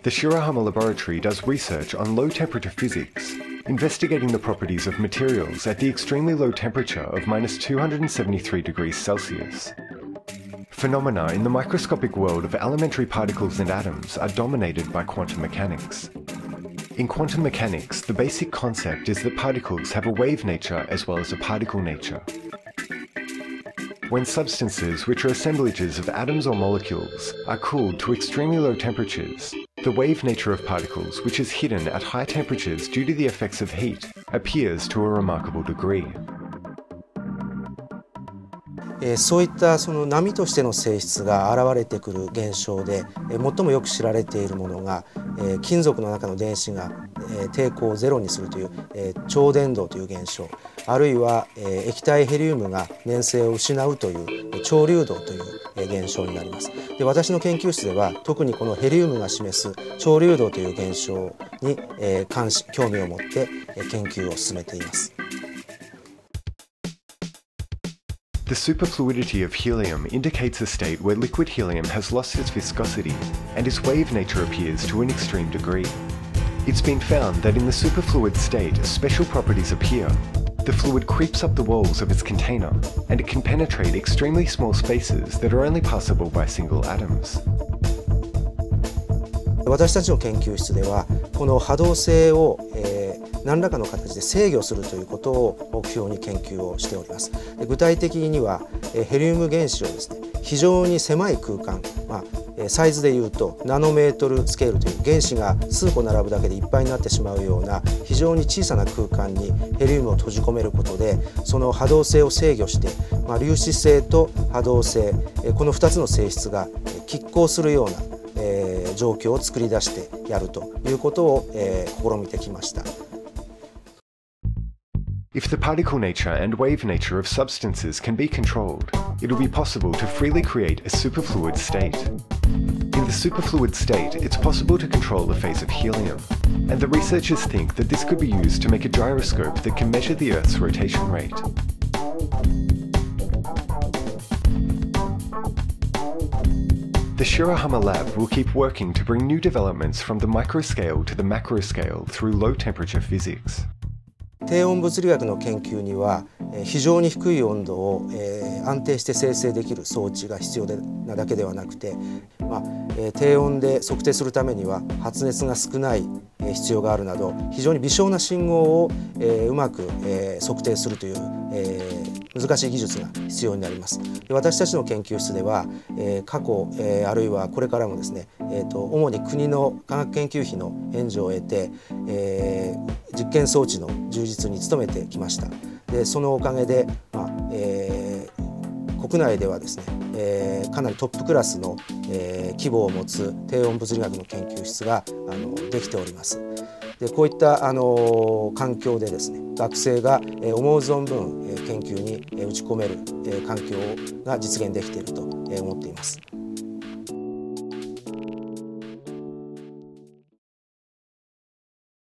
The Shirahama Laboratory does research on low temperature physics, investigating the properties of materials at the extremely low temperature of minus 273 degrees Celsius. Phenomena in the microscopic world of elementary particles and atoms are dominated by quantum mechanics. In quantum mechanics, the basic concept is that particles have a wave nature as well as a particle nature. When substances, which are assemblages of atoms or molecules, are cooled to extremely low temperatures, the wave nature of particles, which is hidden at high temperatures due to the effects of heat, appears to a remarkable degree. えそういったその波としての性質が現れてくる現象で、え最もよく知られているものが、え金属の中の電子が、え抵抗をゼロにするという、え超伝導という現象あるいは、え液体ヘリウムが粘性を失うという超流動という現象になりますで私の研究室では特にこのヘリウムが示す超流動という現象に、え関心興味を持って研究を進めています。The superfluidity of helium indicates a state where liquid helium has lost its viscosity and its wave nature appears to an extreme degree. It's been found that in the superfluid state, special properties appear. The fluid creeps up the walls of its container, and it can penetrate extremely small spaces that are only passable by single atoms. 私たちの研究室ではこの波動性を、えー、 何らかの形で制御するということを目標に研究をしております具体的にはヘリウム原子をですね非常に狭い空間、まあ、サイズでいうとナノメートルスケールという原子が数個並ぶだけでいっぱいになってしまうような非常に小さな空間にヘリウムを閉じ込めることでその波動性を制御して、まあ、粒子性と波動性この2つの性質が拮抗するようなえー、状況を作り出してやるということを、えー、試みてきました。If the particle nature and wave nature of substances can be controlled, it will be possible to freely create a superfluid state. In the superfluid state, it's possible to control the phase of helium, and the researchers think that this could be used to make a gyroscope that can measure the Earth's rotation rate. The Shirahama Lab will keep working to bring new developments from the microscale to the macroscale through low temperature physics. 低温物理学の研究には非常に低い温度を安定して生成できる装置が必要なだけではなくて、まあ、低温で測定するためには発熱が少ない必要があるなど非常に微小な信号をうまく測定するという難しい技術が必要になります。私たちの研究室では過去あるいはこれからもですね主に国の科学研究費の援助を得て実験装置の充実に努めてきました。でそのおかげで、まあえー、国内ではですね、えー、かなりトップクラスの、えー、規模を持つ低温物理学の研究室があのできております。でこういったあの環境でですね学生が思う存分研究に打ち込める環境が実現できていると思っています。